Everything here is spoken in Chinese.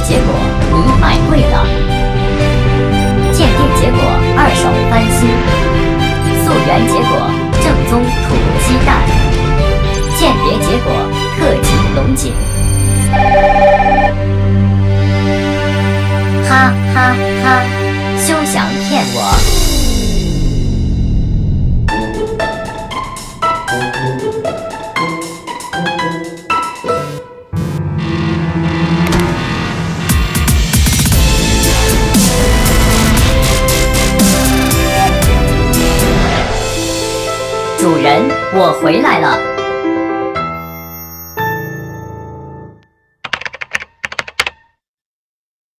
结果你买贵了，鉴定结果二手翻新，溯源结果正宗土鸡蛋，鉴别结果特级龙井，哈哈哈，休想骗我！主人，我回来了。